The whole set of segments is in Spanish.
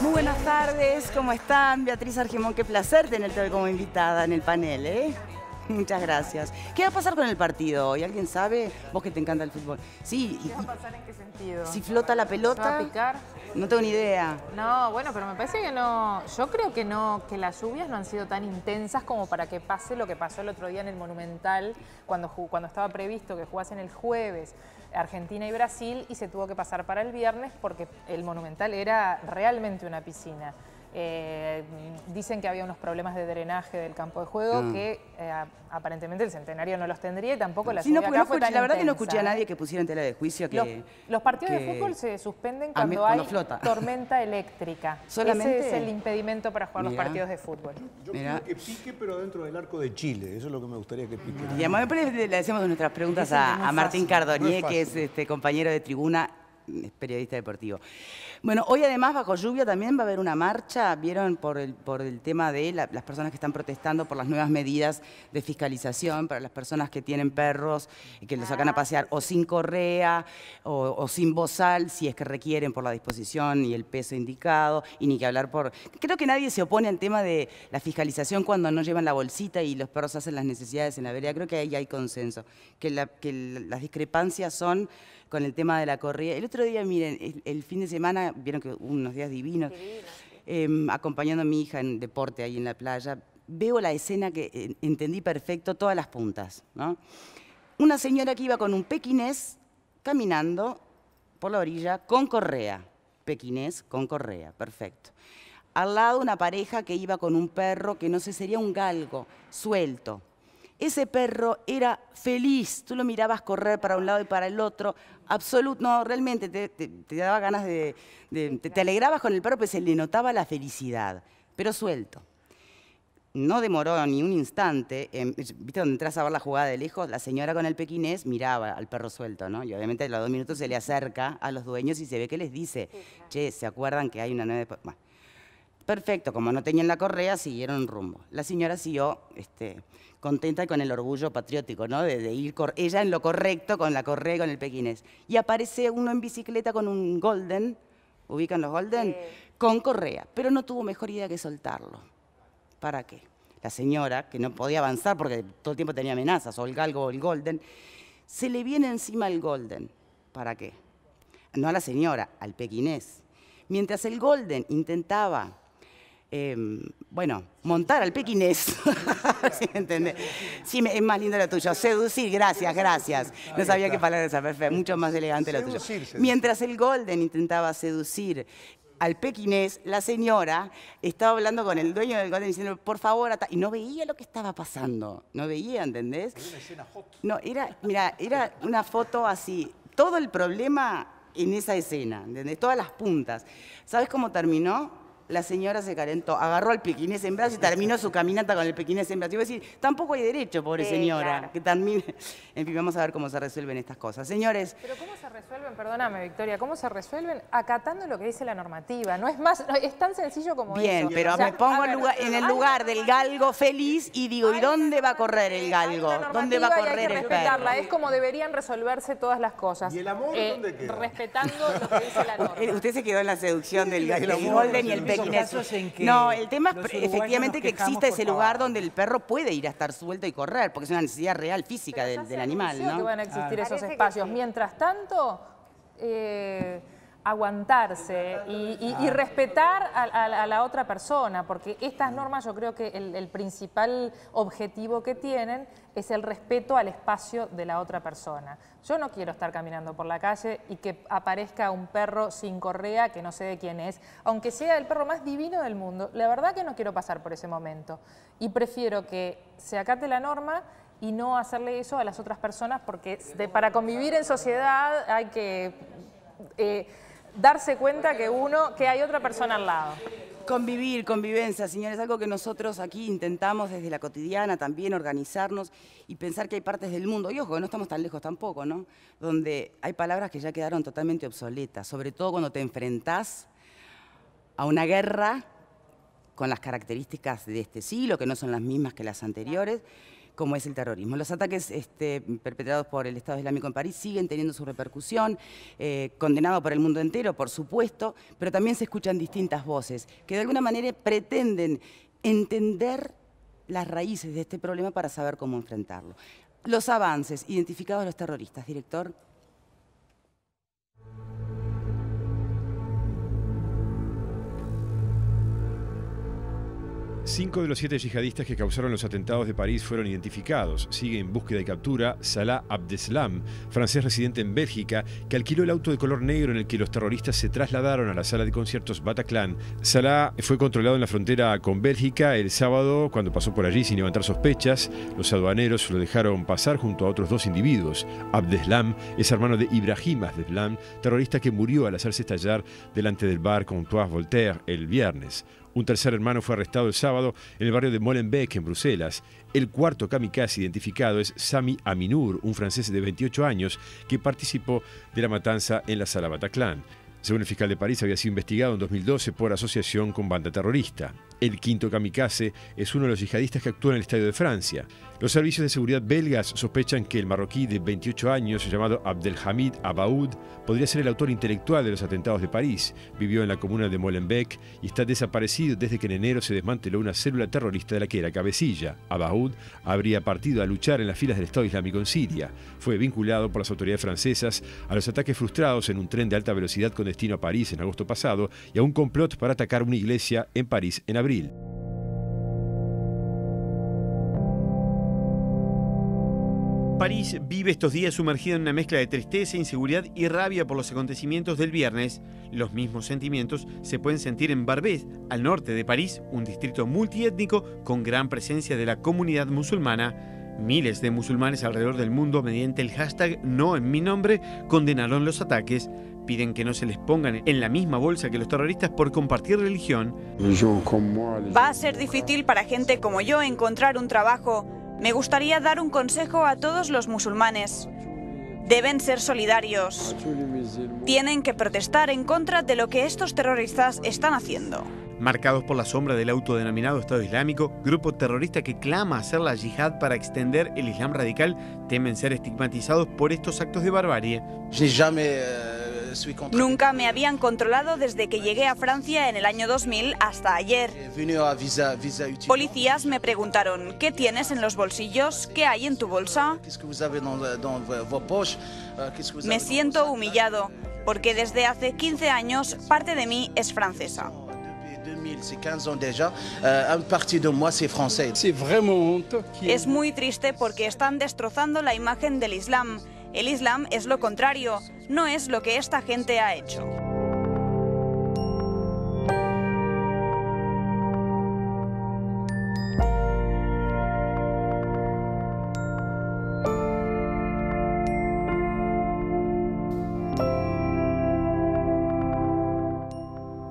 Muy buenas tardes, ¿cómo están? Beatriz Argimón, qué placer tenerte como invitada en el panel, ¿eh? Muchas gracias. ¿Qué va a pasar con el partido hoy? ¿Alguien sabe? Vos que te encanta el fútbol. Sí. ¿Qué va a pasar en qué sentido? Si flota la pelota. va a picar? No tengo ni idea. No, bueno, pero me parece que no. Yo creo que no, que las lluvias no han sido tan intensas como para que pase lo que pasó el otro día en el Monumental, cuando, cuando estaba previsto que jugasen el jueves Argentina y Brasil y se tuvo que pasar para el viernes porque el Monumental era realmente una piscina. Eh, dicen que había unos problemas de drenaje del campo de juego mm. que eh, aparentemente el centenario no los tendría y tampoco la sí, no, acá fue La verdad que no escuché a nadie que pusiera en tela de juicio que... Los, partidos de fútbol se suspenden cuando, hay tormenta eléctrica. Ese es el impedimento para jugar los partidos de fútbol. Yo quiero que pique, pero dentro del arco de Chile. Eso es lo que me gustaría que pique. Y además le hacemos nuestras preguntas a, Martín Cardonier, que es este, compañero de tribuna es periodista deportivo. Bueno, hoy además bajo lluvia también va a haber una marcha, vieron, por el, por el tema de las personas que están protestando por las nuevas medidas de fiscalización para las personas que tienen perros y que los sacan a pasear o sin correa o, sin bozal, si es que requieren por la disposición y el peso indicado, y ni que hablar por... Creo que nadie se opone al tema de la fiscalización cuando no llevan la bolsita y los perros hacen las necesidades en la vereda. Creo que ahí hay consenso, que, que las discrepancias son con el tema de la corrida. El otro día, miren, el, fin de semana, vieron que unos días divinos, em, acompañando a mi hija en deporte ahí en la playa, veo la escena que eh, entendí perfecto, todas las puntas. ¿no? Una señora que iba con un pequinés caminando por la orilla con correa. Pequinés con correa, perfecto. Al lado una pareja que iba con un perro que no sé, sería un galgo, suelto. Ese perro era feliz, tú lo mirabas correr para un lado y para el otro, absoluto, no, realmente te, daba ganas de, te, alegrabas con el perro, pues se le notaba la felicidad, pero suelto. No demoró ni un instante, viste donde entras a ver la jugada de lejos, la señora con el pequinés miraba al perro suelto, ¿no? Y obviamente a los dos minutos se le acerca a los dueños y se ve que les dice, che, ¿se acuerdan que hay una nueva... Perfecto, como no tenían la correa, siguieron rumbo. La señora siguió este, contenta con el orgullo patriótico, ¿no? De, ir ella en lo correcto con la correa y con el pequinés. Y aparece uno en bicicleta con un golden, ubican los golden, con correa, pero no tuvo mejor idea que soltarlo. ¿Para qué? La señora, que no podía avanzar porque todo el tiempo tenía amenazas, o el galgo o el golden, se le viene encima el golden. ¿Para qué? No a la señora, al pequinés. Mientras el golden intentaba Em, bueno, montar al pequinés. ¿Sí, sí, es más lindo lo tuyo. Seducir, gracias, gracias. No sabía qué palabra esa, perfecto. Mucho más elegante lo tuyo. Mientras el Golden intentaba seducir al pequinés, la señora estaba hablando con el dueño del Golden diciendo, por favor, y no veía lo que estaba pasando. No veía, ¿entendés? Era una escena hot. No, era, mira, era una foto así. Todo el problema en esa escena, ¿entendés? Todas las puntas. ¿Sabes cómo terminó? La señora se calentó, agarró al pequinés en brazos y terminó su caminata con el pequinés en brazos. Y voy a decir, tampoco hay derecho, pobre señora, que termine. En fin, vamos a ver cómo se resuelven estas cosas. Señores. Pero ¿cómo se resuelven, perdóname, Victoria, cómo se resuelven acatando lo que dice la normativa? No es más, es tan sencillo como Bien, pero me pongo en el lugar del galgo feliz y digo, ¿y dónde va a correr el galgo? ¿Dónde va a correr el perro? Es como deberían resolverse todas las cosas. ¿Y el amor eh, dónde queda? Respetando lo que dice la norma. Usted se quedó en la seducción del, golden y el no, el tema es efectivamente que exista ese lugar donde el perro puede ir a estar suelto y correr, porque es una necesidad real física del, animal. ¿no? que van a existir esos espacios. Mientras tanto... Eh, aguantarse y, respetar a, la otra persona, porque estas normas yo creo que el, principal objetivo que tienen es el respeto al espacio de la otra persona. Yo no quiero estar caminando por la calle y que aparezca un perro sin correa que no sé de quién es, aunque sea el perro más divino del mundo, la verdad que no quiero pasar por ese momento y prefiero que se acate la norma y no hacerle eso a las otras personas porque para convivir en sociedad hay que... Eh, darse cuenta que uno, que hay otra persona al lado. Convivir, convivencia, señores, algo que nosotros aquí intentamos desde la cotidiana también organizarnos y pensar que hay partes del mundo, y ojo, no estamos tan lejos tampoco, ¿no? Donde hay palabras que ya quedaron totalmente obsoletas, sobre todo cuando te enfrentás a una guerra con las características de este siglo, que no son las mismas que las anteriores, como es el terrorismo. Los ataques este, perpetrados por el Estado Islámico en París siguen teniendo su repercusión, eh, condenado por el mundo entero, por supuesto, pero también se escuchan distintas voces que de alguna manera pretenden entender las raíces de este problema para saber cómo enfrentarlo. Los avances identificados a los terroristas, director. Cinco de los siete yihadistas que causaron los atentados de París fueron identificados. Sigue en búsqueda y captura Salah Abdeslam, francés residente en Bélgica, que alquiló el auto de color negro en el que los terroristas se trasladaron a la sala de conciertos Bataclan. Salah fue controlado en la frontera con Bélgica el sábado cuando pasó por allí sin levantar sospechas. Los aduaneros lo dejaron pasar junto a otros dos individuos. Abdeslam es hermano de Ibrahim Abdeslam, terrorista que murió al hacerse estallar delante del bar Comptoir Voltaire el viernes. Un tercer hermano fue arrestado el sábado en el barrio de Molenbeek, en Bruselas. El cuarto kamikaze identificado es Sami Aminur, un francés de 28 años que participó de la matanza en la sala Bataclan. Según el fiscal de París, había sido investigado en 2012 por asociación con banda terrorista. El quinto kamikaze es uno de los yihadistas que actúa en el Estadio de Francia. Los servicios de seguridad belgas sospechan que el marroquí de 28 años, llamado Abdelhamid Abaoud, podría ser el autor intelectual de los atentados de París. Vivió en la comuna de Molenbeek y está desaparecido desde que en enero se desmanteló una célula terrorista de la que era cabecilla. Abaoud habría partido a luchar en las filas del Estado Islámico en Siria. Fue vinculado por las autoridades francesas a los ataques frustrados en un tren de alta velocidad con destino a París en agosto pasado y a un complot para atacar una iglesia en París en abril. París vive estos días sumergido en una mezcla de tristeza, inseguridad y rabia por los acontecimientos del viernes. Los mismos sentimientos se pueden sentir en Barbès, al norte de París, un distrito multiétnico con gran presencia de la comunidad musulmana. Miles de musulmanes alrededor del mundo, mediante el hashtag No en mi nombre, condenaron los ataques. Piden que no se les pongan en la misma bolsa que los terroristas por compartir religión. Va a ser difícil para gente como yo encontrar un trabajo me gustaría dar un consejo a todos los musulmanes. Deben ser solidarios. Tienen que protestar en contra de lo que estos terroristas están haciendo. Marcados por la sombra del autodenominado Estado Islámico, grupo terrorista que clama hacer la yihad para extender el Islam radical, temen ser estigmatizados por estos actos de barbarie. Nunca me habían controlado desde que llegué a Francia en el año 2000 hasta ayer. Policías me preguntaron, ¿qué tienes en los bolsillos? ¿Qué hay en tu bolsa? Me siento humillado, porque desde hace 15 años parte de mí es francesa. Es muy triste porque están destrozando la imagen del Islam. El Islam es lo contrario, no es lo que esta gente ha hecho.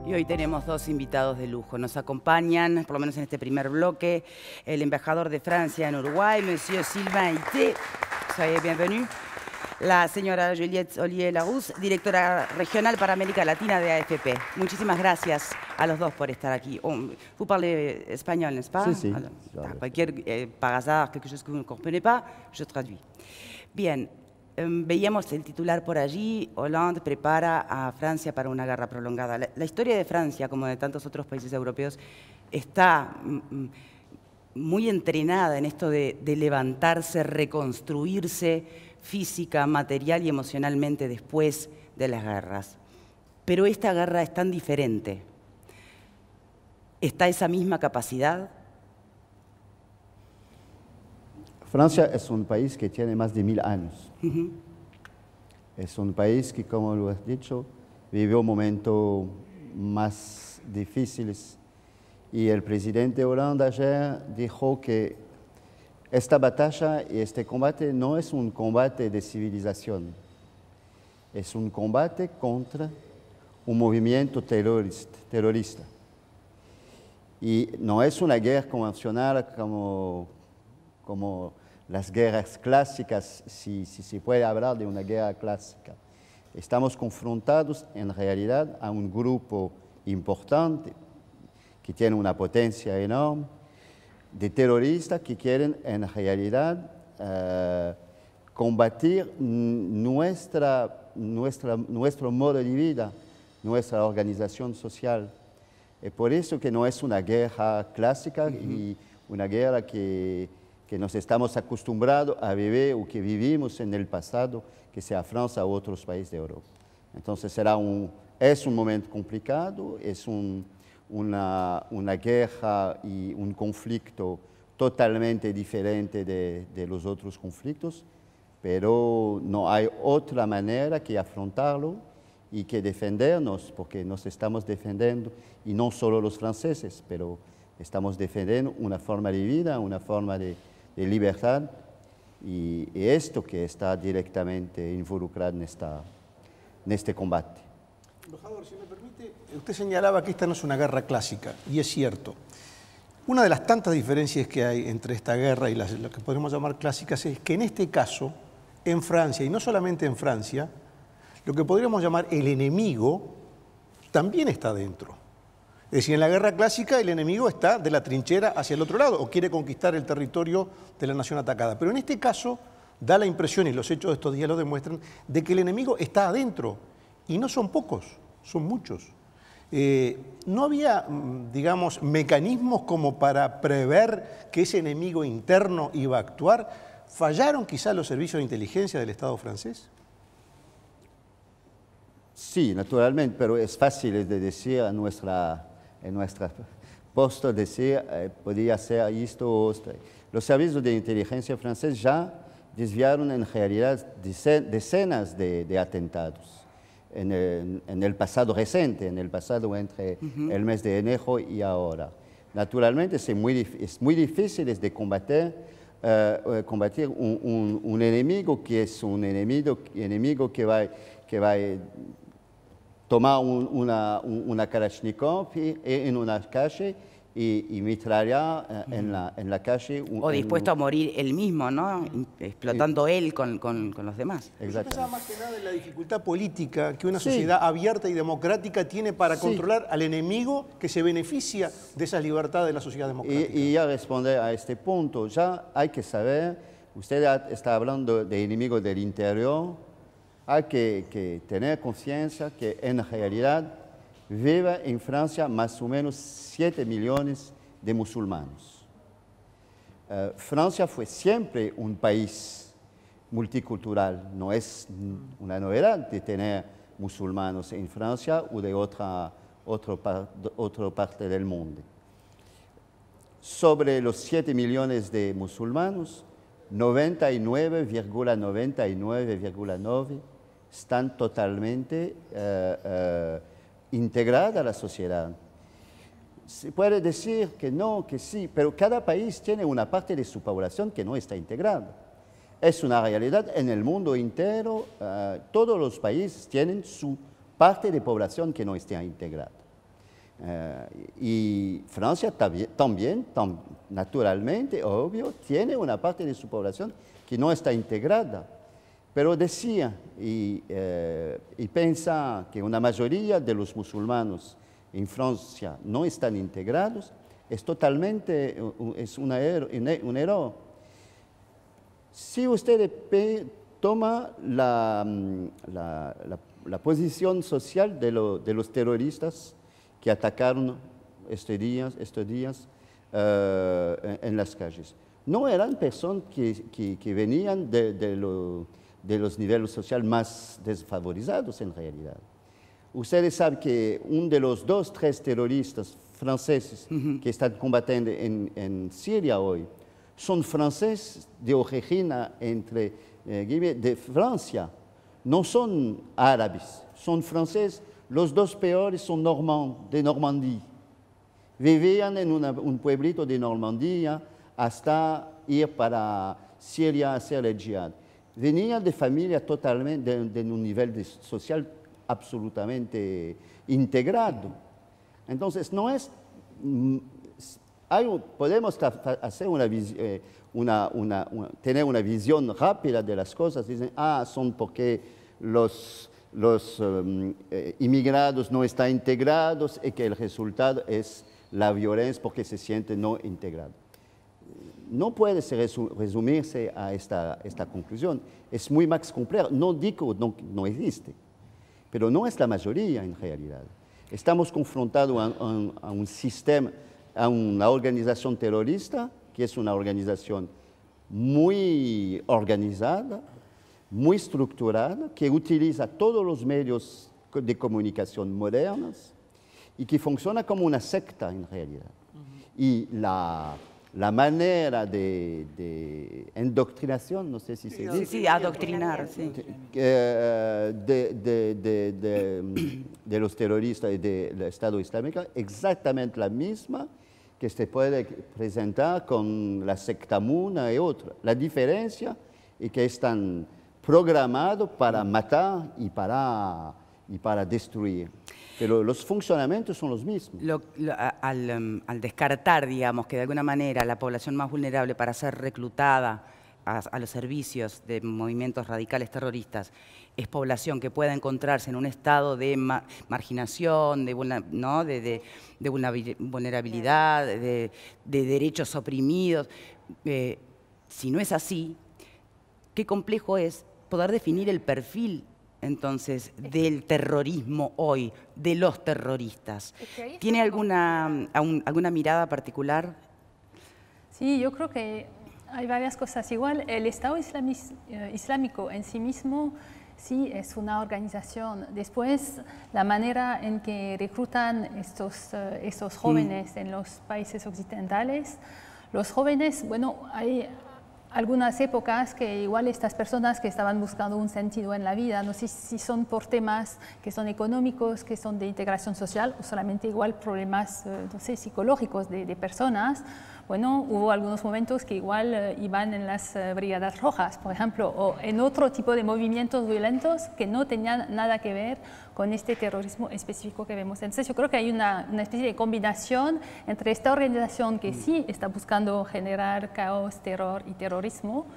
Y hoy tenemos dos invitados de lujo. Nos acompañan, por lo menos en este primer bloque, el embajador de Francia en Uruguay, Monsieur Sylvain Ité. Soyez bienvenu. La señora Juliette Ollier Larousse, directora regional para América Latina de AFP. Muchísimas gracias a los dos por estar aquí. Vous parlez espagnol, n'est-ce pas Sí, sí. Alors, cualquier, eh, par hasard, quelque chose que vous ne comprenez pas, je traduis. Bien, em, veíamos el titular por allí, Hollande prepara a Francia para una guerra prolongada. La, la historia de Francia, como de tantos otros países europeos, está mm, mm, muy entrenada en esto de, de levantarse, reconstruirse física, material y emocionalmente después de las guerras. Pero esta guerra es tan diferente. ¿Está esa misma capacidad? Francia es un país que tiene más de mil años. Es un país que, como lo has dicho, vivió momentos más difíciles. Y el presidente Hollande ayer dijo que esta batalla y este combate no es un combate de civilización, es un combate contra un movimiento terrorista. Y no es una guerra convencional como, como las guerras clásicas, si, si se puede hablar de una guerra clásica. Estamos confrontados en realidad a un grupo importante que tiene una potencia enorme, de terroristas que quieren en realidad eh, combatir nuestra, nuestra, nuestro modo de vida, nuestra organización social. Es por eso que no es una guerra clásica y una guerra que, que, nos estamos acostumbrados a vivir o que vivimos en el pasado, que sea Francia u otros países de Europa. Entonces será un, es un momento complicado, es un, una, una, guerra y un conflicto totalmente diferente de, de, los otros conflictos, pero no hay otra manera que afrontarlo y que defendernos, porque nos estamos defendiendo, y no solo los franceses, pero estamos defendiendo una forma de vida, una forma de, de libertad, y, y, esto que está directamente involucrado en, esta, en este combate. Embajador, si me permite, usted señalaba que esta no es una guerra clásica, y es cierto. Una de las tantas diferencias que hay entre esta guerra y las, lo que podemos llamar clásicas es que en este caso, en Francia, y no solamente en Francia, lo que podríamos llamar el enemigo también está dentro. Es decir, en la guerra clásica el enemigo está de la trinchera hacia el otro lado o quiere conquistar el territorio de la nación atacada. Pero en este caso da la impresión, y los hechos de estos días lo demuestran, de que el enemigo está adentro y no son pocos, son muchos. Eh, ¿No había, mm, digamos, mecanismos como para prever que ese enemigo interno iba a actuar? ¿Fallaron quizás los servicios de inteligencia del Estado francés? Sí, naturalmente, pero es fácil de decir en nuestra, en nuestra posto, decir, eh, podía ser esto o esto. Los servicios de inteligencia franceses ya desviaron en realidad decenas de, de atentados en el, en el, pasado reciente, en el pasado entre uh -huh. el mes de enero y ahora. Naturalmente es muy, es muy difícil de combatir, uh, combatir un, un, un, enemigo que es un enemigo, enemigo que va, que va a tomar un, una, una Kalashnikov en una calle y, y uh, en, la, en, la, calle. Un, o dispuesto a morir él mismo, ¿no? Explotando sí. él con, con, con, los demás. Exacto. Yo más que nada en la dificultad política que una sociedad sí. abierta y democrática tiene para sí. controlar al enemigo que se beneficia de esas libertades de la sociedad democrática. Y, y ya responder a este punto, ya hay que saber, usted está hablando de enemigos del interior, hay que, que tener conciencia que en realidad vive en Francia más o menos 7 millones de musulmanes. Uh, Francia fue siempre un país multicultural, no es una novedad de tener musulmanes en Francia o de otra, otro, otra parte del mundo. Sobre los 7 millones de musulmanes, 99,99,9 ,99 están totalmente uh, uh, integrada a la sociedad. Se puede decir que no, que sí, pero cada país tiene una parte de su población que no está integrada. Es una realidad en el mundo entero, uh, todos los países tienen su parte de población que no está integrada. Uh, y Francia también, también tam, naturalmente, obvio, tiene una parte de su población que no está integrada. Pero decía y, eh, piensa que una mayoría de los musulmanes en Francia no están integrados, es totalmente es un error. Si usted toma la, la, la, posición social de, lo, de, los terroristas que atacaron estos días, estos días uh, en, las calles, no eran personas que, que, venían de, de de los niveles sociales más desfavorizados en realidad. Ustedes saben que uno de los dos, tres terroristas franceses uh -huh. que están combatiendo en, en, Siria hoy son franceses de origen entre, eh, de Francia, no son árabes, son franceses. Los dos peores son normand, de Normandía. Vivían en una, un pueblito de Normandía hasta ir para Siria a hacer el jihad venía de familia totalmente, de, un nivel social absolutamente integrado. Entonces, no es, hay, podemos hacer eh, una, tener una visión rápida de las cosas, dicen, ah, son porque los, los um, eh, inmigrados no están integrados y que el resultado es la violencia porque se siente no integrado. No puede resumirse a esta, esta conclusión. Es muy más complejo. No digo no, no existe, pero no es la mayoría en realidad. Estamos confrontados a, un sistema, a una organización terrorista, que es una organización muy organizada, muy estructurada, que utiliza todos los medios de comunicación modernos y que funciona como una secta en realidad. Y la, la manera de, de, endoctrinación, no sé si se dice. Sí, sí, adoctrinar, sí. Eh, de, de, de, los terroristas y del Estado Islámico, exactamente la misma que se puede presentar con la secta Muna y otra. La diferencia es que están programados para matar y para, y para destruir. Pero los funcionamientos son los mismos. al, al, descartar, digamos, que de alguna manera la población más vulnerable para ser reclutada a, los servicios de movimientos radicales terroristas es población que pueda encontrarse en un estado de marginación, de, ¿no? de, vulnerabilidad, de, derechos oprimidos. Eh, si no es así, qué complejo es poder definir el perfil entonces del terrorismo hoy, de los terroristas. ¿Tiene alguna, alguna mirada particular? Sí, yo creo que hay varias cosas. Igual el Estado eh, Islámico en sí mismo sí es una organización. Después, la manera en que reclutan estos, eh, estos jóvenes en los países occidentales, los jóvenes, bueno, hay algunas épocas que igual estas personas que estaban buscando un sentido en la vida, no sé si son por temas que son económicos, que son de integración social o solamente igual problemas, eh, no sé, psicológicos de, de personas, bueno, hubo algunos momentos que igual eh, iban en las eh, brigadas rojas, por ejemplo, o en otro tipo de movimientos violentos que no tenían nada que ver con este terrorismo específico que vemos. Entonces yo creo que hay una, una especie de combinación entre esta organización que sí está buscando generar caos, terror y terrorismo,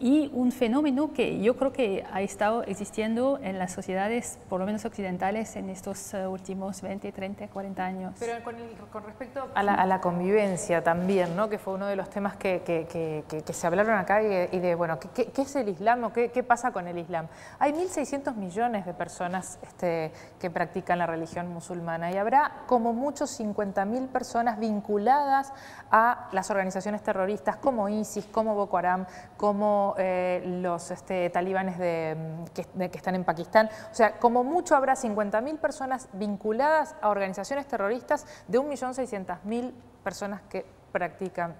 y un fenómeno que yo creo que ha estado existiendo en las sociedades, por lo menos occidentales, en estos eh, últimos 20, 30, 40 años. Pero con, respecto a la, convivencia también, ¿no? que fue uno de los temas que, que, se hablaron acá y de, bueno, ¿qué, es el Islam o qué, pasa con el Islam? Hay 1.600 millones de personas este, que practican la religión musulmana y habrá como muchos 50.000 personas vinculadas a las organizaciones terroristas como ISIS, como Boko Haram, como eh, los este, talibanes de, que, están en Pakistán. O sea, como mucho habrá 50.000 personas vinculadas a organizaciones terroristas de 1.600.000 personas que practican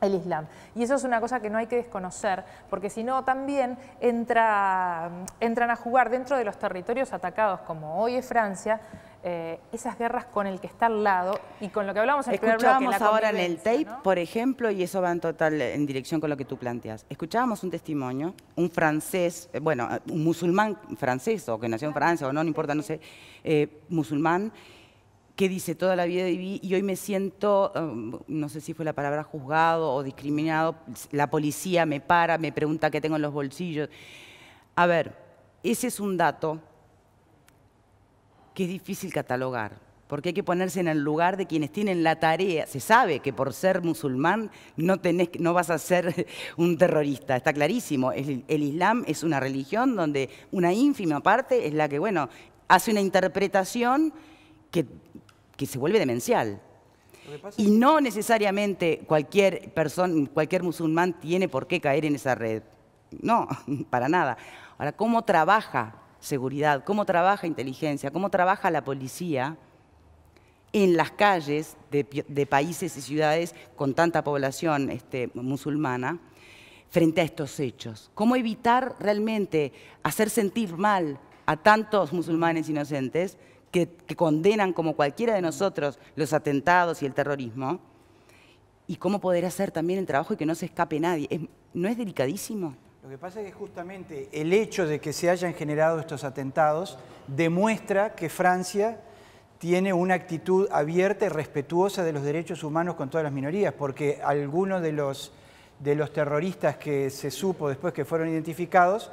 el Islam. Y eso es una cosa que no hay que desconocer, porque si no también entra, entran a jugar dentro de los territorios atacados, como hoy es Francia, eh, esas guerras con el que está al lado y con lo que hablamos en el Escuchábamos ahora en el tape, por ejemplo, y eso va en total en dirección con lo que tú planteas. Escuchábamos un testimonio, un francés, eh, bueno, un musulmán francés o que nació en Francia o no, no importa, no sé, eh, musulmán, que dice toda la vida viví y hoy me siento, um, no sé si fue la palabra juzgado o discriminado, la policía me para, me pregunta qué tengo en los bolsillos. A ver, ese es un dato que es difícil catalogar, porque hay que ponerse en el lugar de quienes tienen la tarea. Se sabe que por ser musulmán no, tenés, no vas a ser un terrorista, está clarísimo. El, Islam es una religión donde una ínfima parte es la que, bueno, hace una interpretación que, que se vuelve demencial. Y no necesariamente cualquier persona, cualquier musulmán tiene por qué caer en esa red. No, para nada. Ahora, ¿cómo trabaja seguridad, cómo trabaja inteligencia, cómo trabaja la policía en las calles de, países y ciudades con tanta población este, musulmana frente a estos hechos. Cómo evitar realmente hacer sentir mal a tantos musulmanes inocentes que, condenan como cualquiera de nosotros los atentados y el terrorismo. Y cómo poder hacer también el trabajo y que no se escape nadie. ¿No es delicadísimo? Lo que pasa es que justamente el hecho de que se hayan generado estos atentados demuestra que Francia tiene una actitud abierta y respetuosa de los derechos humanos con todas las minorías, porque algunos de los, de los terroristas que se supo después que fueron identificados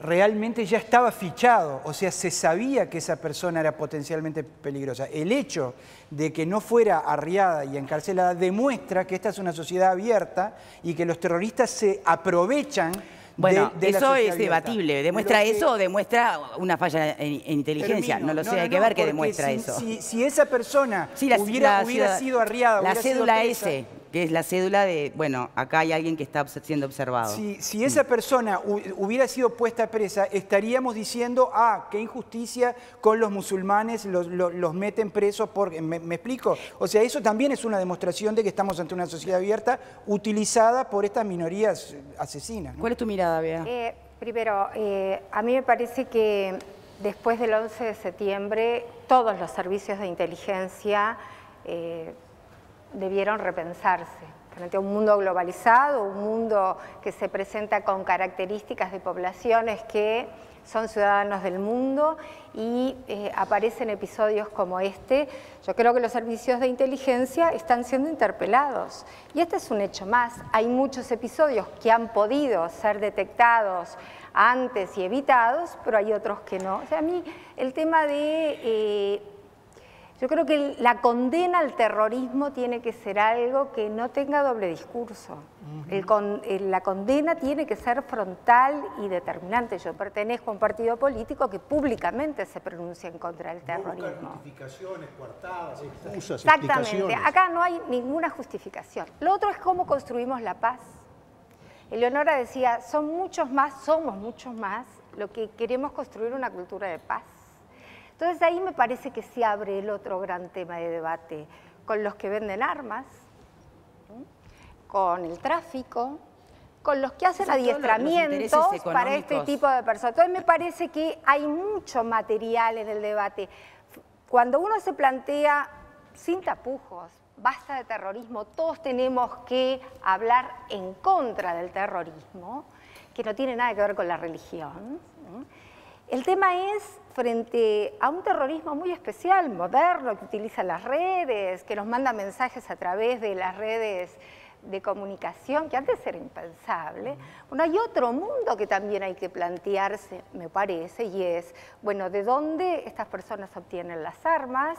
realmente ya estaba fichado, o sea, se sabía que esa persona era potencialmente peligrosa. El hecho de que no fuera arriada y encarcelada demuestra que esta es una sociedad abierta y que los terroristas se aprovechan bueno, eso es debatible. ¿Demuestra eso o demuestra una falla en, inteligencia? no lo sé, hay que ver qué demuestra eso. Si, esa persona hubiera, sido arriada... La cédula S que es la cédula de, bueno, acá hay alguien que está siendo observado. Si, esa persona hubiera sido puesta presa, estaríamos diciendo, ah, qué injusticia con los musulmanes, los, meten presos por... ¿Me, explico? O sea, eso también es una demostración de que estamos ante una sociedad abierta utilizada por estas minorías asesinas. ¿Cuál es tu mirada, Bea? Eh, primero, eh, a mí me parece que después del 11 de septiembre, todos los servicios de inteligencia... Eh, debieron repensarse frente a un mundo globalizado, un mundo que se presenta con características de poblaciones que son ciudadanos del mundo y eh, aparecen episodios como este. Yo creo que los servicios de inteligencia están siendo interpelados y este es un hecho más. Hay muchos episodios que han podido ser detectados antes y evitados, pero hay otros que no. O sea, a mí el tema de... Eh, yo creo que la condena al terrorismo tiene que ser algo que no tenga doble discurso. la condena tiene que ser frontal y determinante. Yo pertenezco a un partido político que públicamente se pronuncia en contra del terrorismo. justificaciones, coartadas, excusas, Exactamente. Acá no hay ninguna justificación. Lo otro es cómo construimos la paz. Eleonora decía, son muchos más, somos muchos más, lo que queremos construir una cultura de paz. Entonces ahí me parece que se abre el otro gran tema de debate con los que venden armas, con el tráfico, con los que hacen adiestramientos para este tipo de personas. Entonces me parece que hay mucho material en el debate. Cuando uno se plantea sin tapujos, basta de terrorismo, todos tenemos que hablar en contra del terrorismo, que no tiene nada que ver con la religión. El tema es frente a un terrorismo muy especial, moderno, que utiliza las redes, que nos manda mensajes a través de las redes de comunicación, que antes era impensable. Bueno, hay otro mundo que también hay que plantearse, me parece, y es, bueno, ¿de dónde estas personas obtienen las armas?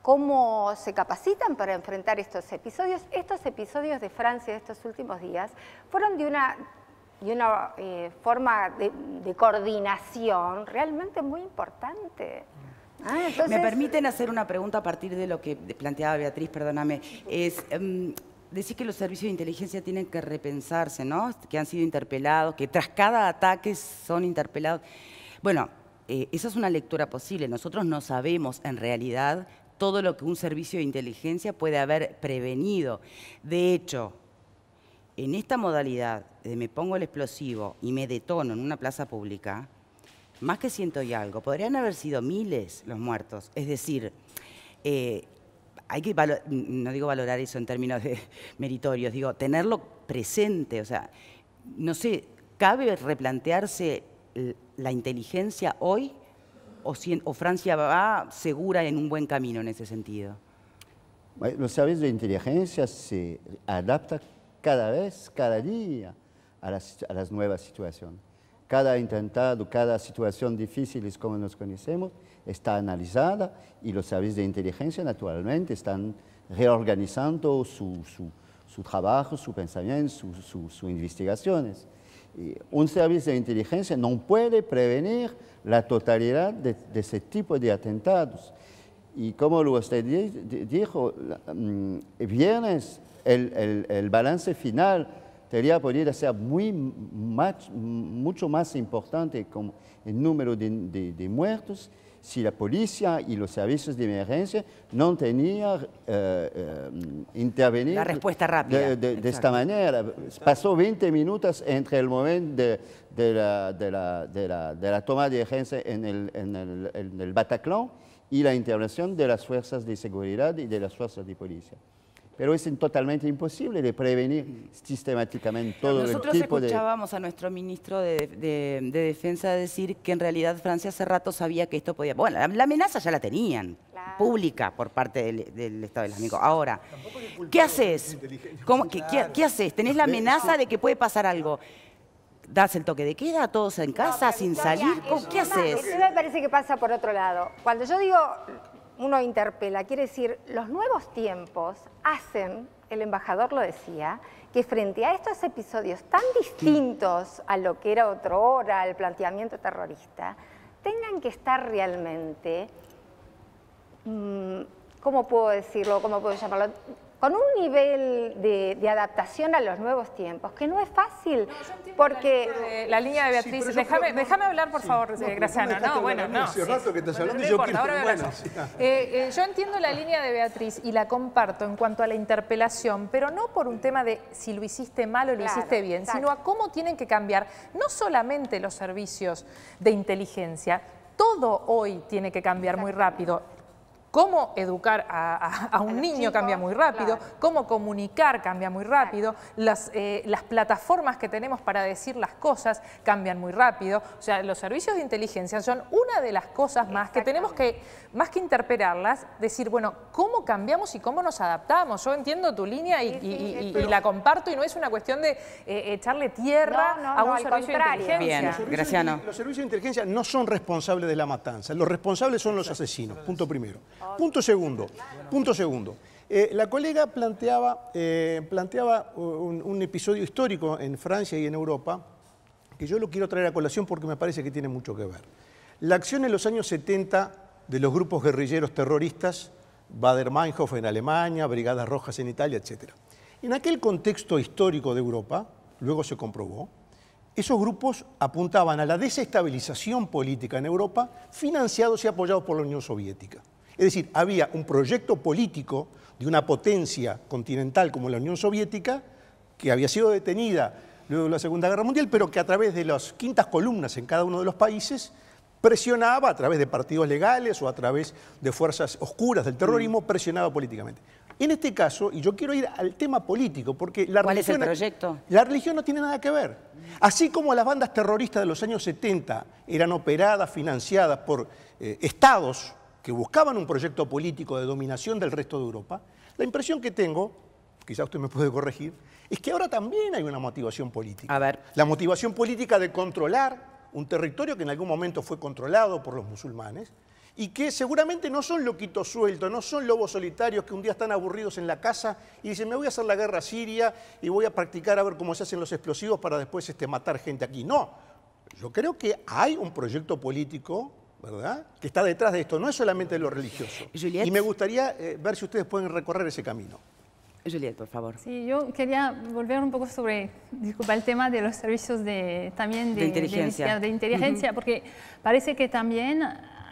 ¿Cómo se capacitan para enfrentar estos episodios? Estos episodios de Francia de estos últimos días fueron de una y una eh, forma de, coordinación realmente muy importante. Ah, Me permiten hacer una pregunta a partir de lo que planteaba Beatriz, perdóname. Es, em, decir que los servicios de inteligencia tienen que repensarse, ¿no? Que han sido interpelados, que tras cada ataque son interpelados. Bueno, eh, esa es una lectura posible. Nosotros no sabemos en realidad todo lo que un servicio de inteligencia puede haber prevenido. De hecho, en esta modalidad de me pongo el explosivo y me detono en una plaza pública, más que ciento y algo, podrían haber sido miles los muertos. Es decir, eh, hay que, no digo valorar eso en términos de meritorios, digo, tenerlo presente. O sea, no sé, ¿cabe replantearse la inteligencia hoy o, o Francia va segura en un buen camino en ese sentido? Los servicios de inteligencia se adaptan cada vez, cada día, a las, nuevas situaciones. Cada intentado, cada situación difícil, como nos conocemos, está analizada y los servicios de inteligencia, naturalmente, están reorganizando su, trabajo, su pensamiento, sus investigaciones. un servicio de inteligencia no puede prevenir la totalidad de, ese tipo de atentados. Y como usted dijo, mm, viernes el, balance final tendría podido ser muy, mucho más importante con el número de, muertos si la policía y los servicios de emergencia no tenían eh, eh, la respuesta rápida. De, esta manera. Pasó 20 minutos entre el momento de, la, toma de emergencia en el, en el Bataclan y la intervención de las fuerzas de seguridad y de las fuerzas de policía pero es totalmente imposible de prevenir sistemáticamente todo el tipo de... Nosotros escuchábamos a nuestro ministro de, Defensa decir que en realidad Francia hace rato sabía que esto podía... Bueno, la, amenaza ya la tenían, pública, por parte del, Estado Islámico. Ahora, ¿qué haces? ¿Qué, haces? Tenés la amenaza de que puede pasar algo. das el toque de queda, todos en casa, sin salir? ¿Qué haces? Eso me parece que pasa por otro lado. Cuando yo digo uno interpela, quiere decir, los nuevos tiempos hacen, el embajador lo decía, que frente a estos episodios tan distintos a lo que era otro hora, el planteamiento terrorista, tengan que estar realmente, mm, ¿cómo puedo decirlo? ¿Cómo puedo llamarlo? Con un nivel de, adaptación a los nuevos tiempos que no es fácil. porque la, línea de Beatriz, déjame, hablar por favor, Graciano. No, bueno, no. rato que estás hablando yo eh, yo entiendo la línea de Beatriz y la comparto en cuanto a la interpelación, pero no por un tema de si lo hiciste mal o lo hiciste bien, sino a cómo tienen que cambiar no solamente los servicios de inteligencia, todo hoy tiene que cambiar muy rápido cómo educar a, un niño cambia muy rápido, cómo comunicar cambia muy rápido, las, eh, las plataformas que tenemos para decir las cosas cambian muy rápido. O sea, los servicios de inteligencia son una de las cosas más que tenemos que, más que interpelarlas, decir, bueno, ¿cómo cambiamos y cómo nos adaptamos? Yo entiendo tu línea y, la comparto y no es una cuestión de eh, echarle tierra a un servicio de inteligencia. Bien, Graciano. Los servicios de inteligencia no son responsables de la matanza, los responsables son los asesinos, punto primero. Punto segundo, punto segundo. Eh, la colega planteaba, eh, planteaba un, episodio histórico en Francia y en Europa que yo lo quiero traer a colación porque me parece que tiene mucho que ver. La acción en los años 70 de los grupos guerrilleros terroristas, Bader-Meinhof en Alemania, Brigadas Rojas en Italia, etc. En aquel contexto histórico de Europa, luego se comprobó, esos grupos apuntaban a la desestabilización política en Europa, financiados y apoyados por la Unión Soviética. Es decir, había un proyecto político de una potencia continental como la Unión Soviética, que había sido detenida luego de la Segunda Guerra Mundial, pero que a través de las quintas columnas en cada uno de los países presionaba a través de partidos legales o a través de fuerzas oscuras del terrorismo, mm. presionaba políticamente. En este caso, y yo quiero ir al tema político, porque la ¿Cuál religión, es el proyecto? La religión no tiene nada que ver. Así como las bandas terroristas de los años 70 eran operadas, financiadas por eh, estados que buscaban un proyecto político de dominación del resto de Europa, la impresión que tengo, quizá usted me puede corregir, es que ahora también hay una motivación política. A ver. La motivación política de controlar un territorio que en algún momento fue controlado por los musulmanes y que seguramente no son loquitos sueltos, no son lobos solitarios que un día están aburridos en la casa y dicen, me voy a hacer la guerra siria y voy a practicar a ver cómo se hacen los explosivos para después este, matar gente aquí. No, yo creo que hay un proyecto político ¿verdad? Que está detrás de esto, no es solamente lo religioso. Y me gustaría eh, ver si ustedes pueden recorrer ese camino. Juliette, por favor. Sí, yo quería volver un poco sobre, disculpa, el tema de los servicios de, también de, inteligencia, de, inteligencia porque parece que también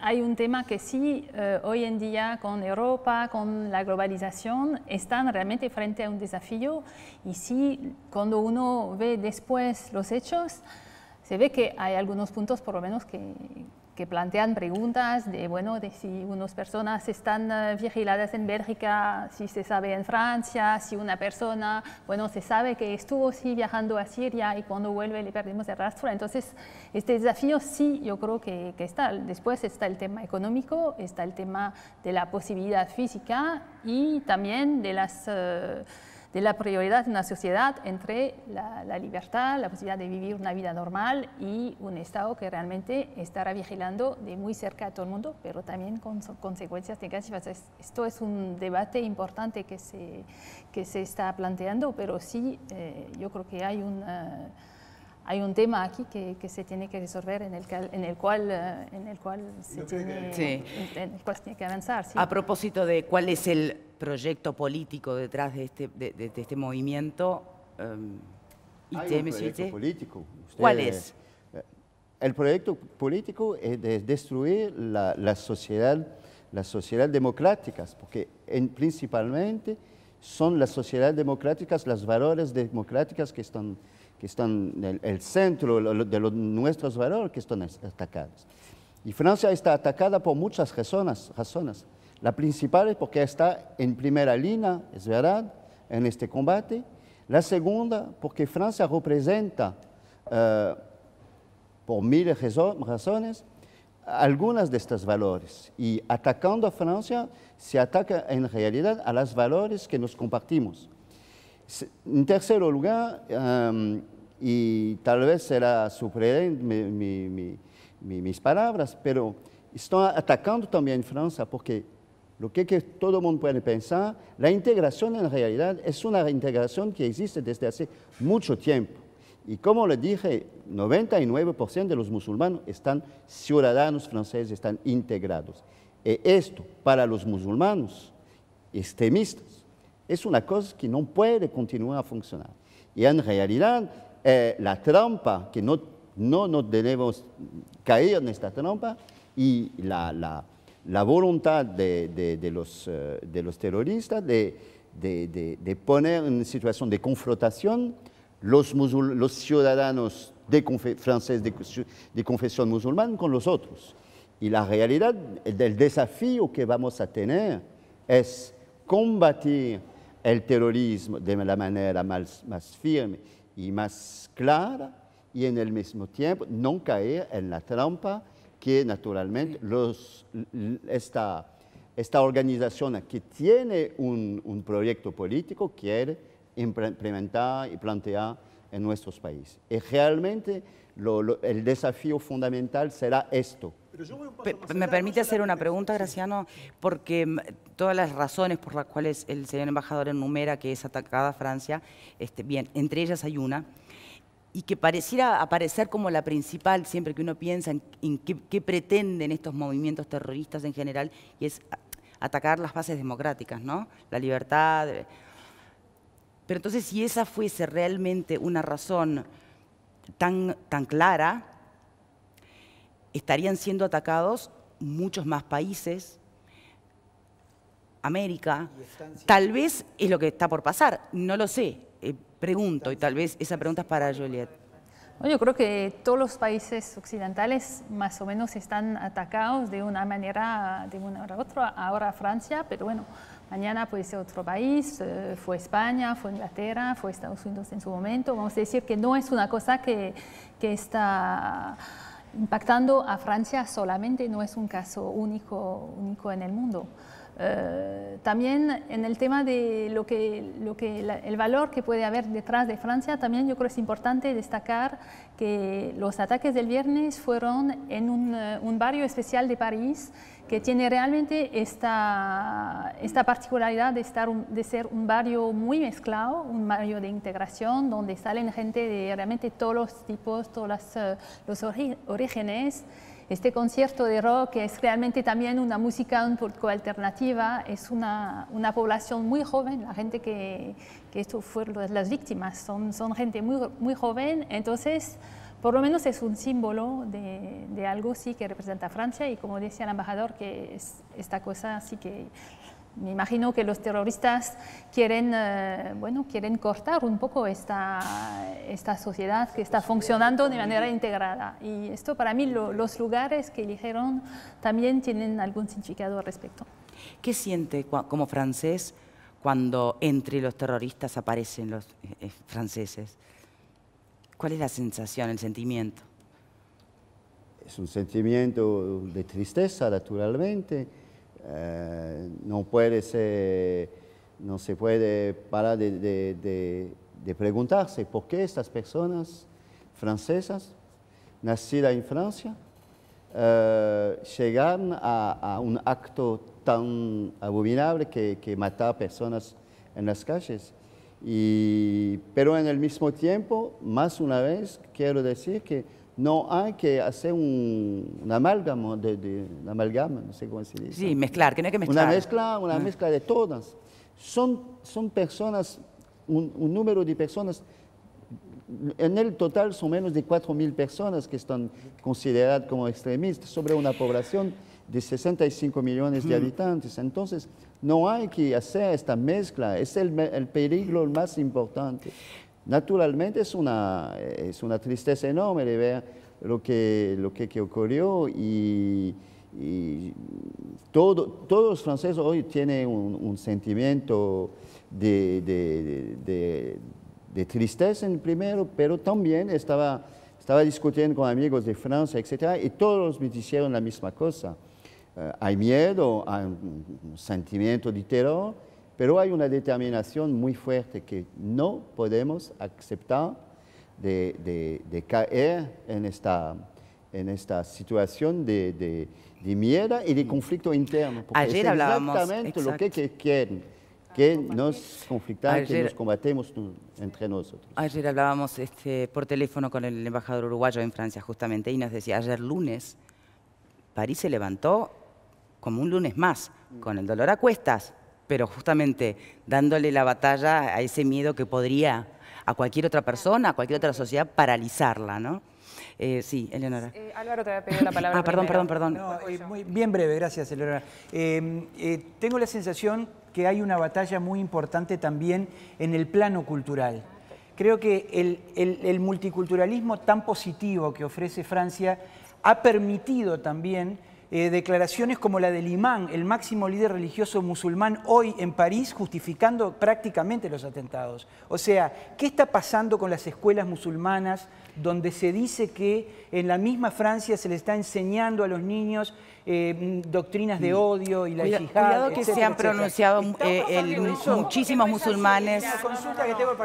hay un tema que sí, eh, hoy en día con Europa, con la globalización, están realmente frente a un desafío y sí, cuando uno ve después los hechos, se ve que hay algunos puntos por lo menos que, que plantean preguntas de, bueno, de si unas personas están eh, vigiladas en Bélgica, si se sabe en Francia, si una persona, bueno, se sabe que estuvo sí viajando a Siria y cuando vuelve le perdimos el rastro. Entonces, este desafío sí, yo creo que, que está. Después está el tema económico, está el tema de la posibilidad física y también de las... Eh, de la prioridad de una sociedad entre la, libertad, la posibilidad de vivir una vida normal y un Estado que realmente estará vigilando de muy cerca a todo el mundo, pero también con consecuencias negativas. Esto es un debate importante que se, que se está planteando, pero sí, eh, yo creo que hay un hay un tema aquí que, que, se tiene que resolver en el, en el cual, en el cual se tiene, en el cual se tiene que avanzar. A propósito de cuál es el proyecto político detrás de este, de, este movimiento, um, hay un proyecto político. ¿Cuál es? Eh, el proyecto político es de destruir la, la sociedad, las sociedades democráticas, porque en, principalmente son las sociedades democráticas, los valores democráticos que están que están en el centro de los, nuestros valores que están atacados. Y Francia está atacada por muchas razones, razones. La principal es porque está en primera línea, es verdad, en este combate. La segunda, porque Francia representa, eh, por miles de razones, algunas de estos valores. Y atacando a Francia, se ataca en realidad a los valores que nos compartimos. En tercer lugar, em, y tal vez será sorprendente mis palabras, pero están atacando también Francia porque lo que, todo el mundo puede pensar, la integración en realidad es una integración que existe desde hace mucho tiempo. Y como le dije, 99% de los musulmanes están ciudadanos franceses, están integrados. Y esto, para los musulmanes extremistas, es una cosa que no puede continuar a funcionar. Y en realidad, eh, la trampa, que no, no, debemos caer en esta trampa, y la, la voluntad de, de, los, terroristas de, poner en situación de confrontación los, ciudadanos franceses de, confesión musulmana con los otros. Y la realidad del desafío que vamos a tener es combatir el terrorismo de la manera más firme y más clara y en el mismo tiempo no caer en la trampa que naturalmente los, esta, esta organización que tiene un, un proyecto político quiere implementar y plantear en nuestros países. Y realmente lo, lo, el desafío fundamental será esto. ¿Me permite hacer una pregunta, Graciano? Porque mm, todas las razones por las cuales el señor embajador enumera que es atacada Francia, este, bien, entre ellas hay una, y que pareciera aparecer como la principal siempre que uno piensa en, qué, pretenden estos movimientos terroristas en general, y es atacar las bases democráticas, ¿no? La libertad. Pero entonces, si esa fuese realmente una razón tan, tan clara, estarían siendo atacados muchos más países, América. Tal vez es lo que está por pasar, no lo sé. Eh, pregunto, y tal vez esa pregunta es para Juliet. Yo creo que todos los países occidentales más o menos están atacados de una manera, de una u otra. Ahora Francia, pero bueno, mañana puede ser otro país, eh, fue España, fue Inglaterra, fue Estados Unidos en su momento. Vamos a decir que no es una cosa que, que está impactando a Francia solamente, no es un caso único, único en el mundo. Eh, también en el tema de lo que, lo que el valor que puede haber detrás de Francia, también yo creo que es importante destacar que los ataques del viernes fueron en un, eh, un barrio especial de París que tiene realmente esta, esta particularidad de, estar de ser un barrio muy mezclado, un barrio de integración, donde salen gente de realmente todos los tipos, todos los, eh, los orígenes. Este concierto de rock es realmente también una música un poco alternativa, es una, una población muy joven, la gente que, que esto fueron las víctimas, son, son gente muy, muy joven, entonces por lo menos es un símbolo de, de, algo sí que representa a Francia y como decía el embajador, que es esta cosa sí que me imagino que los terroristas quieren, eh, bueno, quieren cortar un poco esta, esta sociedad que está funcionando de manera integrada. Y esto para mí los lugares que eligieron también tienen algún significado al respecto. ¿Qué siente como francés cuando entre los terroristas aparecen los eh, eh, franceses? ¿Cuál es la sensación, el sentimiento? Es un sentimiento de tristeza, naturalmente eh, no, puede no se puede parar de, preguntarse por qué estas personas francesas, nacidas en Francia, eh, llegan a, un acto tan abominable que, que matar personas en las calles. Y, pero en el mismo tiempo, más una vez, quiero decir que no hay que hacer un, amalgama, de, amalgama, no sé cómo se dice. Sí, mezclar, que no hay que mezclar. Una mezcla, una mezcla de todas. Son, son personas, un, número de personas, en el total son menos de 4.000 personas que están consideradas como extremistas sobre una población de 65 millones de habitantes. Entonces, no hay que hacer esta mezcla, es el, el peligro más importante. Naturalmente es una, es una tristeza enorme ver lo que, lo que, ocurrió y, todo, todos los franceses hoy tienen un, sentimiento de, de, de, tristeza en primero, pero también estaba, estaba discutiendo con amigos de Francia, etc. Y todos me dijeron la misma cosa. Eh, hay miedo, hay un sentimiento de terror, pero hay una determinación muy fuerte que no podemos aceptar de, caer en esta, en esta situación de, miedo y de conflicto interno. Porque Ayer es exactamente lo que, quieren, que nos conflictamos, que nos combatemos entre nosotros. Ayer hablábamos este, por teléfono con el embajador uruguayo en Francia justamente y nos decía, ayer lunes, París se levantó como un lunes más, con el dolor a cuestas, pero justamente dándole la batalla a ese miedo que podría a cualquier otra persona, a cualquier otra sociedad, paralizarla, ¿no? Eh, sí, Eleonora. Eh, Álvaro te había pedido la palabra. ah, perdón, perdón, perdón. Eh, muy, bien breve, gracias, Eleonora. tengo la sensación que hay una batalla muy importante también en el plano cultural. Creo que el multiculturalismo tan positivo que ofrece Francia ha permitido también eh, declaraciones como la del imán, el máximo líder religioso musulmán hoy en París, justificando prácticamente los atentados. O sea, ¿qué está pasando con las escuelas musulmanas donde se dice que en la misma Francia se le está enseñando a los niños eh, doctrinas de odio y la yihad. Cuidado que se han pronunciado eh, muchísimos musulmanes.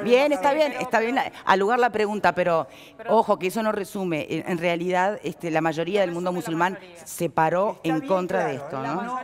Bien, está bien, está bien al lugar la pregunta, pero, ojo que eso no resume. En, realidad, este, la mayoría del mundo musulmán se paró en contra de esto, ¿no?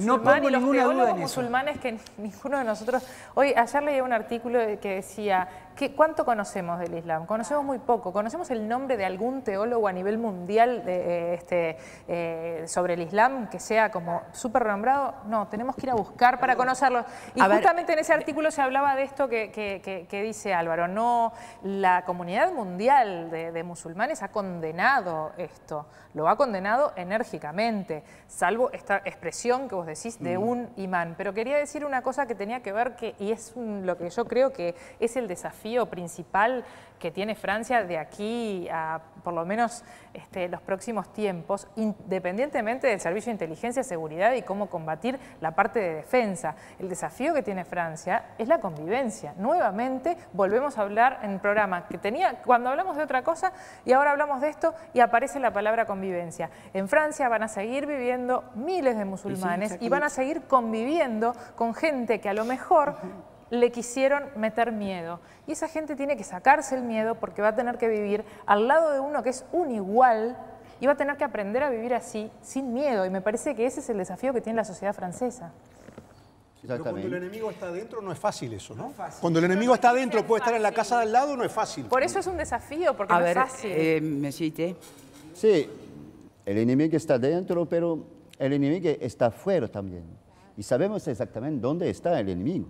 no pongo ninguna duda en musulmanes que ninguno de nosotros... Hoy, ayer leí un artículo que decía, ¿cuánto conocemos del Islam? Conocemos muy poco. ¿Conocemos el nombre de algún teólogo a nivel mundial de, eh, este, eh, sobre el Islam que sea como súper nombrado? No, tenemos que ir a buscar para conocerlo. Y justamente en ese artículo se hablaba de esto que, dice Álvaro. No, la comunidad mundial de, de musulmanes ha condenado esto. Lo ha condenado enérgicamente, salvo esta expresión que vos decís, de mm. un imán. Pero quería decir una cosa que tenía que ver, que, y es lo que yo creo que es el desafío principal que tiene Francia de aquí a por lo menos este, los próximos tiempos, independientemente del servicio de inteligencia, seguridad y cómo combatir la parte de defensa. El desafío que tiene Francia es la convivencia. Nuevamente volvemos a hablar en el programa que tenía cuando hablamos de otra cosa y ahora hablamos de esto y aparece la palabra convivencia. En Francia van a seguir viviendo miles de musulmanes y van a seguir conviviendo con gente que a lo mejor le quisieron meter miedo. Y esa gente tiene que sacarse el miedo porque va a tener que vivir al lado de uno que es un igual y va a tener que aprender a vivir así, sin miedo. Y me parece que ese es el desafío que tiene la sociedad francesa. Pero cuando el enemigo está adentro no es fácil eso, ¿no? Cuando el enemigo está adentro, puede estar en la casa de al lado, no es fácil. Por eso es un desafío, porque no es fácil. Eh, sí, el enemigo está adentro, pero el enemigo está afuera también. Y sabemos exactamente dónde está el enemigo.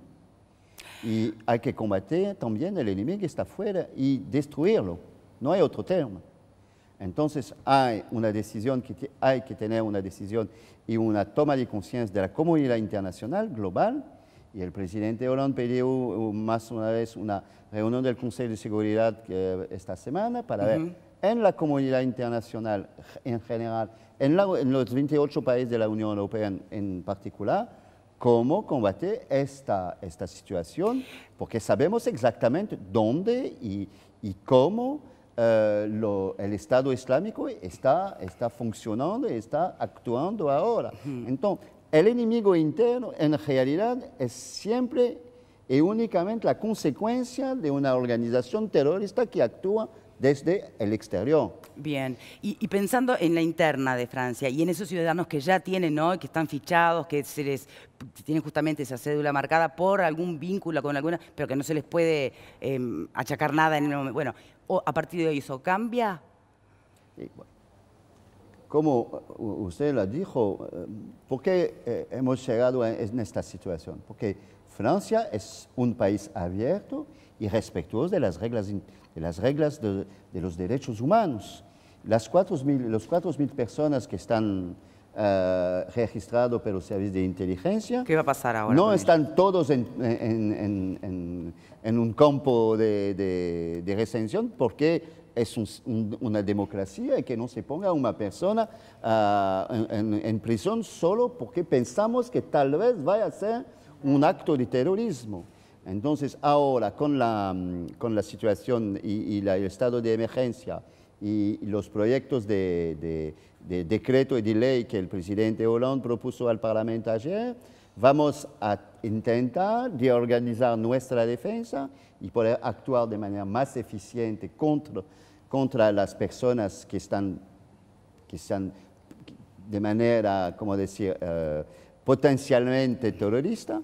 Y hay que combatir también el enemigo que está afuera y destruirlo. No hay otro término. Entonces hay una decisión, que hay que tener una decisión y una toma de conciencia de la comunidad internacional global. Y el presidente Hollande pidió más una vez una reunión del Consejo de Seguridad esta semana para ver en la comunidad internacional en general, en, en, los 28 países de la Unión Europea en particular, cómo combatir esta, esta situación, porque sabemos exactamente dónde y, y cómo eh, lo, el Estado Islámico está, está funcionando y está actuando ahora. Entonces, el enemigo interno en realidad es siempre y únicamente la consecuencia de una organización terrorista que actúa desde el exterior. Bien, y, pensando en la interna de Francia y en esos ciudadanos que ya tienen, ¿no? que están fichados, que se les tienen justamente esa cédula marcada por algún vínculo con alguna, pero que no se les puede em, achacar nada en el momento. Bueno, ¿a partir de hoy eso cambia? Como usted lo dijo, eh, ¿por qué eh, hemos llegado en esta situación? Porque Francia es un país abierto y respetuoso de las reglas de, las reglas de, los derechos humanos. Las 4.000, los 4.000 personas que están uh, registrados por los servicios de inteligencia... ¿Qué va a pasar ahora? No están todos en, en, en, un campo de, de, de recensión porque es una democracia y que no se ponga una persona uh, en, prisión solo porque pensamos que tal vez vaya a ser un acto de terrorismo. Entonces, ahora, con la, mm, con la situación y, el estado de emergencia y los proyectos de, de, decreto y de ley que el presidente Hollande propuso al Parlamento ayer, Vamos a intentar de organizar nuestra defensa y poder actuar de manera más eficiente contra, contra las personas que están, que están de manera, como decir, eh, potencialmente terrorista,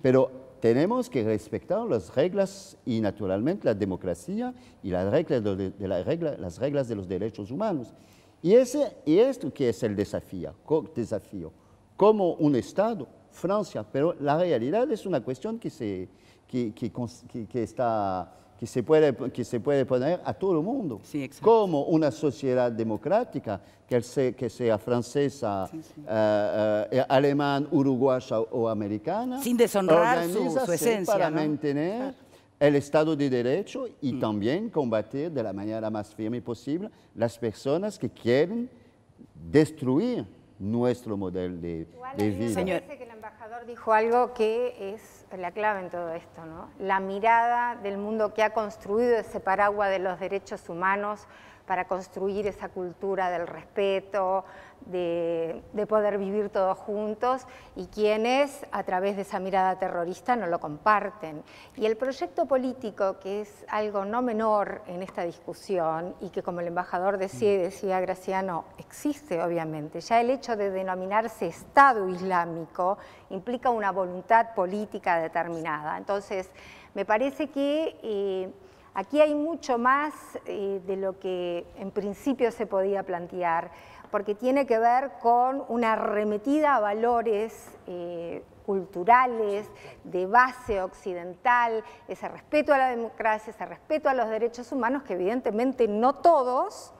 pero tenemos que respetar las reglas y naturalmente la democracia y las reglas de, las reglas de los derechos humanos. Y, ese, y esto que es el desafío, desafío, como un Estado Francia, pero la realidad es una cuestión que se, que, está, que se, puede, que se puede poner a todo el mundo. como una sociedad democrática, que, que sea francesa, eh, eh, alemán, uruguaya o americana, sin deshonrar su, esencia. Para mantener el Estado de Derecho y mm. también combatir de la manera más firme posible las personas que quieren destruir nuestro modelo de, vida. Me parece que el embajador dijo algo que es la clave en todo esto, ¿no? La mirada del mundo que ha construido ese paraguas de los derechos humanos para construir esa cultura del respeto, de, poder vivir todos juntos y quienes a través de esa mirada terrorista no lo comparten. Y el proyecto político, que es algo no menor en esta discusión y que como el embajador decía decía Graciano, existe obviamente, ya el hecho de denominarse Estado Islámico implica una voluntad política determinada. Entonces, me parece que... Eh, Aquí hay mucho más eh, de lo que en principio se podía plantear, porque tiene que ver con una arremetida a valores eh, culturales, de base occidental, ese respeto a la democracia, ese respeto a los derechos humanos, que evidentemente no todos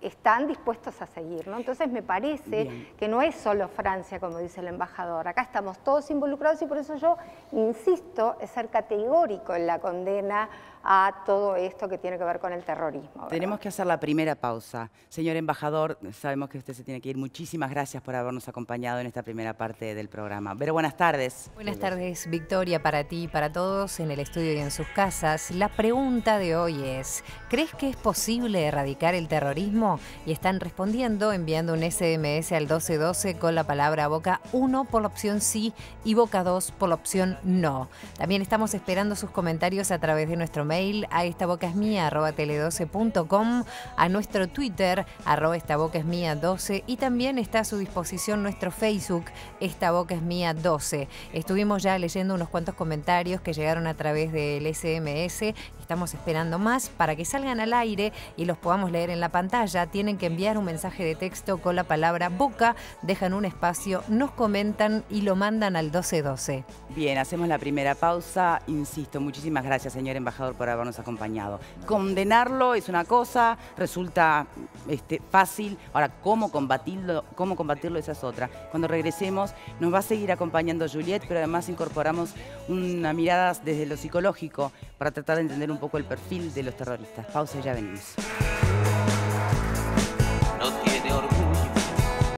están dispuestos a seguir. ¿no? Entonces me parece que no es solo Francia, como dice el embajador, acá estamos todos involucrados y por eso yo insisto en ser categórico en la condena a todo esto que tiene que ver con el terrorismo. Tenemos que hacer la primera pausa. Señor embajador, sabemos que usted se tiene que ir. Muchísimas gracias por habernos acompañado en esta primera parte del programa. Pero buenas tardes. Buenas tardes, Victoria, para ti y para todos en el estudio y en sus casas. La pregunta de hoy es, ¿crees que es posible erradicar el terrorismo? Y están respondiendo enviando un SMS al 1212 con la palabra boca 1 por la opción sí y boca 2 por la opción no. También estamos esperando sus comentarios a través de nuestro mail a esta boca es mía, arroba tele12.com, a nuestro Twitter, arroba esta boca es mía 12 y también está a su disposición nuestro Facebook, esta boca es mía 12. Estuvimos ya leyendo unos cuantos comentarios que llegaron a través del SMS, estamos esperando más para que salgan al aire y los podamos leer en la pantalla. Tienen que enviar un mensaje de texto con la palabra boca, dejan un espacio, nos comentan y lo mandan al 1212. Bien, hacemos la primera pausa. Insisto, muchísimas gracias, señor embajador, por habernos acompañado. Condenarlo es una cosa, resulta este, fácil. Ahora, ¿cómo combatirlo, cómo combatirlo? Esa es otra. Cuando regresemos, nos va a seguir acompañando Juliet, pero además incorporamos una mirada desde lo psicológico para tratar de entender un poco el perfil de los terroristas. Pausa y ya venimos.